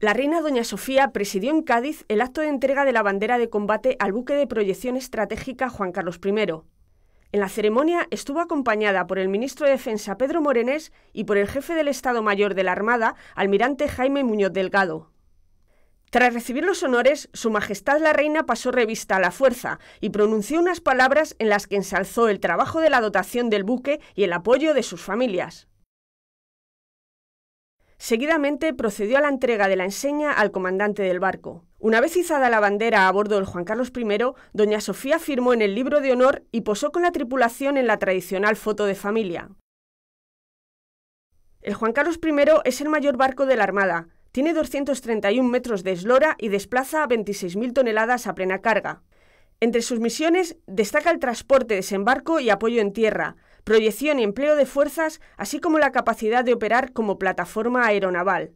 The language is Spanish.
La reina Doña Sofía presidió en Cádiz el acto de entrega de la bandera de combate al buque de proyección estratégica Juan Carlos I. En la ceremonia estuvo acompañada por el ministro de Defensa Pedro Morenés y por el jefe del Estado Mayor de la Armada, almirante Jaime Muñoz Delgado. Tras recibir los honores, Su Majestad la Reina pasó revista a la fuerza y pronunció unas palabras en las que ensalzó el trabajo de la dotación del buque y el apoyo de sus familias. Seguidamente procedió a la entrega de la enseña al comandante del barco. Una vez izada la bandera a bordo del Juan Carlos I, doña Sofía firmó en el libro de honor y posó con la tripulación en la tradicional foto de familia. El Juan Carlos I es el mayor barco de la Armada. Tiene 231 metros de eslora y desplaza 26.000 toneladas a plena carga. Entre sus misiones destaca el transporte, desembarco y apoyo en tierra, proyección y empleo de fuerzas, así como la capacidad de operar como plataforma aeronaval.